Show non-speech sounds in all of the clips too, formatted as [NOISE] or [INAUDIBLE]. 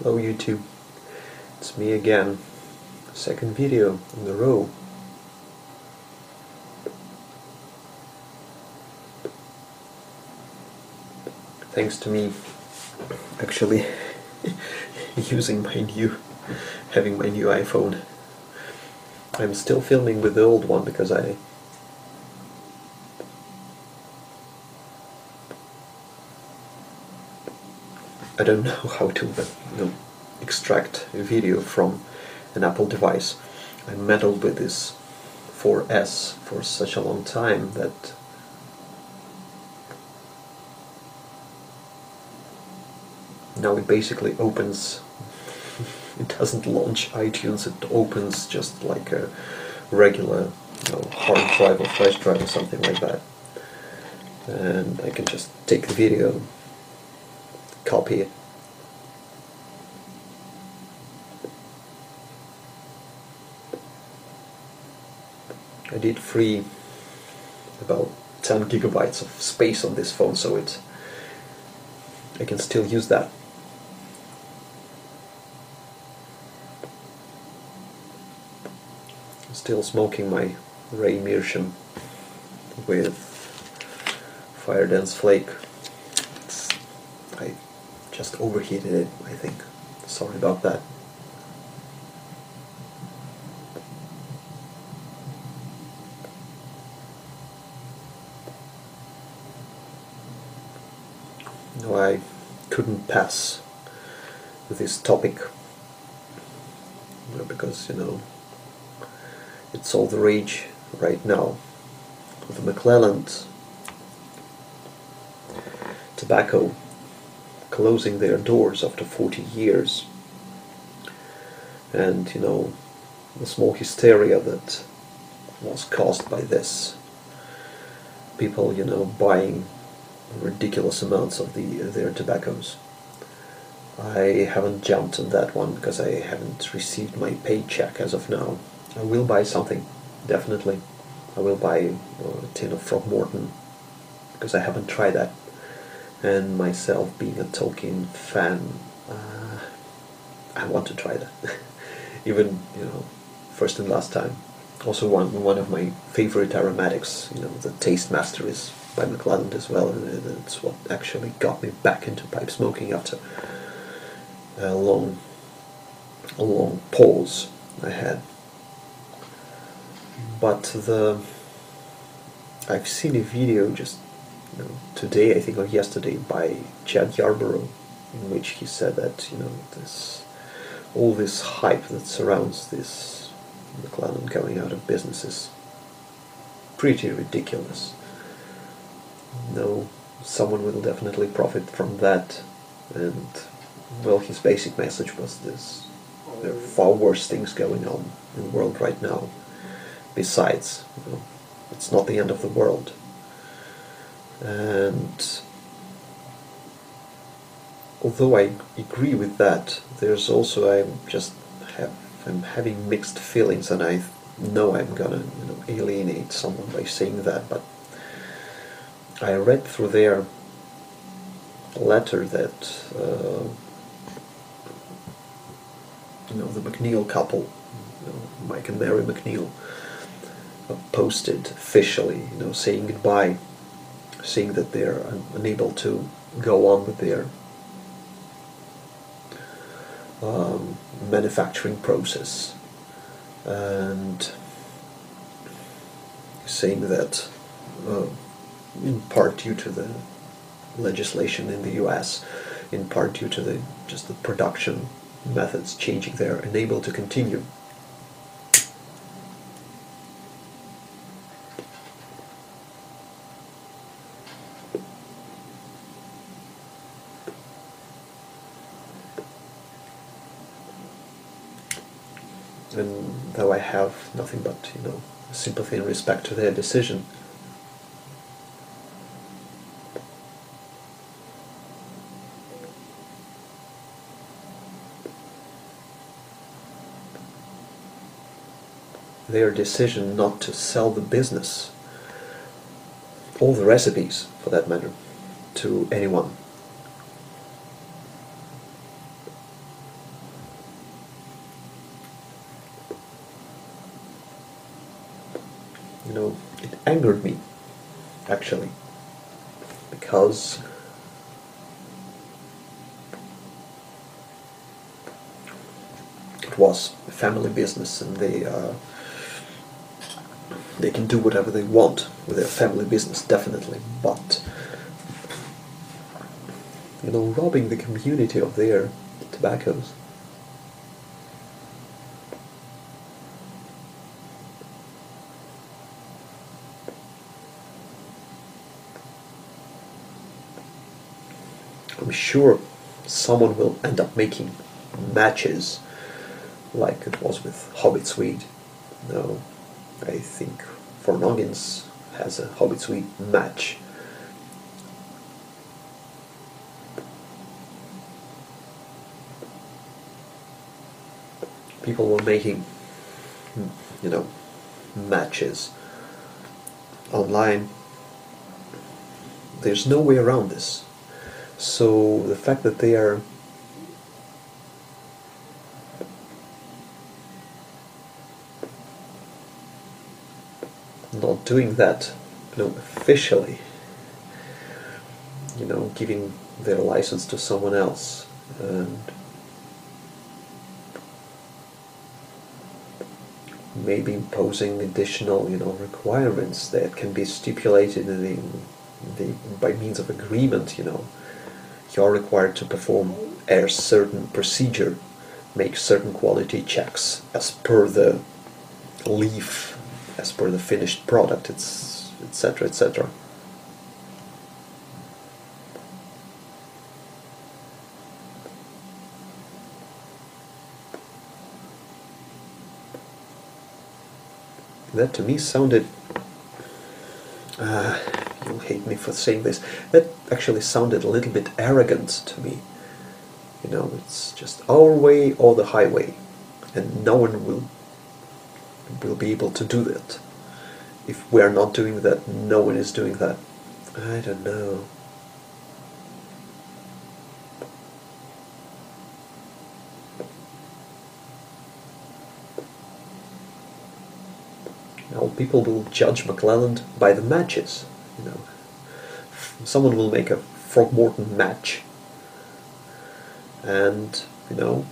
Hello YouTube, it's me again. Second video in a row. Thanks to me actually [LAUGHS] using my new, having my new iPhone. I'm still filming with the old one because I I don't know [LAUGHS] how to you know, extract a video from an Apple device. I meddled with this 4S for such a long time that now it basically opens [LAUGHS] it doesn't launch iTunes it opens just like a regular you know, hard drive or flash drive or something like that and I can just take the video copy it I did free about 10 gigabytes of space on this phone so it I can still use that still smoking my Ray Meerschaum with Fire Dance Flake. It's, I just overheated it, I think. Sorry about that. No, I couldn't pass this topic because, you know, it's all the rage right now. The McClelland tobacco closing their doors after 40 years. And, you know, the small hysteria that was caused by this. People, you know, buying ridiculous amounts of the their tobaccos. I haven't jumped on that one because I haven't received my paycheck as of now. I will buy something, definitely. I will buy uh, a tin of Frogmorton because I haven't tried that. And myself being a Tolkien fan, uh, I want to try that. [LAUGHS] Even, you know, first and last time. Also one, one of my favorite aromatics, you know, the Taste Master is by McClelland as well, and it's what actually got me back into pipe smoking after a long, a long pause I had but the I've seen a video just you know, today, I think, or yesterday, by Chad Yarborough, in which he said that you know this all this hype that surrounds this McClelland going out of business is pretty ridiculous. No, someone will definitely profit from that, and well, his basic message was this: there are far worse things going on in the world right now besides. You know, it's not the end of the world. And although I agree with that, there's also I'm just have I'm having mixed feelings, and I know I'm gonna you know alienate someone by saying that, but I read through their letter that uh, you know the McNiel couple, you know, Mike and Mary McNiel, posted officially, you know, saying goodbye, saying that they're un unable to go on with their um, manufacturing process, and saying that uh, in part due to the legislation in the U.S., in part due to the just the production methods changing, they're unable to continue and though I have nothing but you know sympathy and respect to their decision. their decision not to sell the business or the recipes, for that matter, to anyone. You know, it angered me, actually, because it was a family business and they. Uh, they can do whatever they want with their family business, definitely, but you know, robbing the community of their tobaccos. I'm sure someone will end up making matches like it was with Hobbit Sweet. No, I think 4noggins has a Hobbit Sweet match. People were making, you know, matches online. There's no way around this. So the fact that they are not doing that, you know, officially, you know, giving their license to someone else and maybe imposing additional, you know, requirements that can be stipulated in the, the by means of agreement, you know. You are required to perform a certain procedure, make certain quality checks as per the leaf, as per the finished product, it's etc. etc. That to me sounded. Uh, you'll hate me for saying this. That actually sounded a little bit arrogant to me. You know, it's just our way or the highway, and no one will will be able to do that. If we are not doing that, no one is doing that. I don't know. Now people will judge McClelland by the matches, you know someone will make a Frogmorton match. And, you know,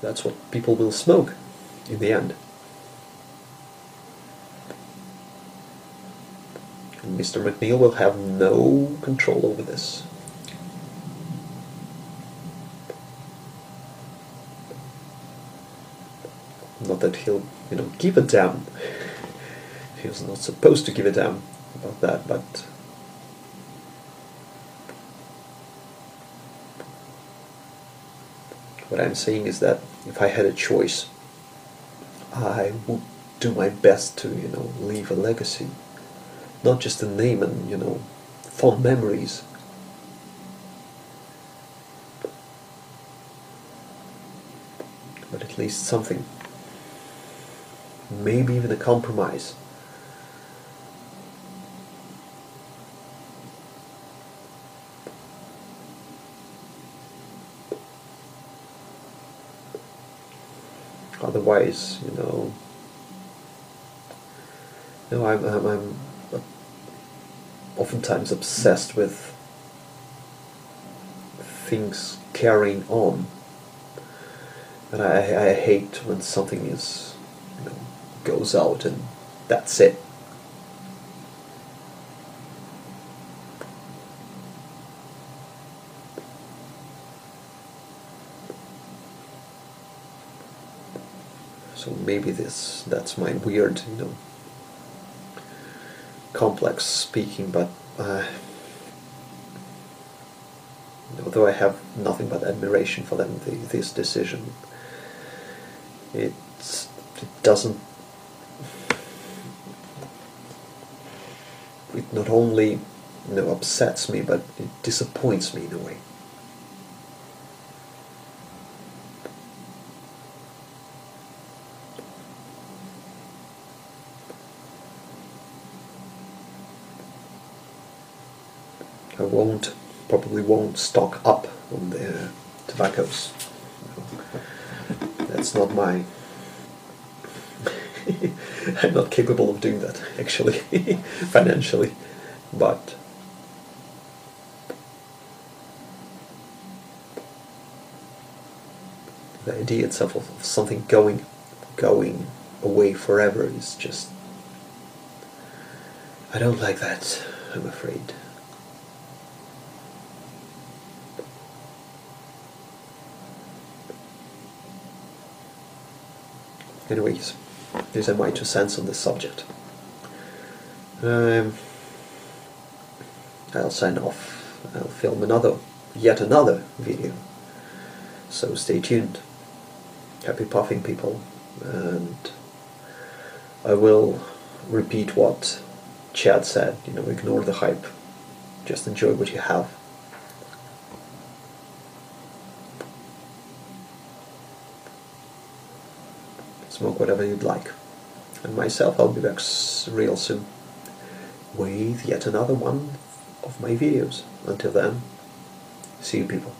that's what people will smoke in the end. And Mr. McNiel will have no control over this. Not that he'll, you know, give a damn [LAUGHS] he was not supposed to give a damn about that, but what I'm saying is that if I had a choice, I would do my best to, you know, leave a legacy. Not just a name and, you know, fond memories. But at least something. Maybe even a compromise. Otherwise, you know, you know, I'm, I'm, I'm oftentimes obsessed with things carrying on, and I, I hate when something is, you know, goes out and that's it. So maybe this that's my weird, you know, complex speaking, but uh, although I have nothing but admiration for them, the, this decision, it it doesn't. It not only you know upsets me, but it disappoints me in a way. I won't probably won't stock up on the tobaccos. That's not my. [LAUGHS] I'm not capable of doing that, actually, [LAUGHS] financially. But the idea itself of something going, going away forever is just. I don't like that. I'm afraid. Anyways, these are my two cents on this subject. Um, I'll sign off. I'll film another, yet another video. So stay tuned. Happy puffing, people. And I will repeat what Chad said. You know, ignore the hype. Just enjoy what you have. Smoke whatever you'd like. And myself, I'll be back real soon with yet another one of my videos. Until then, see you people.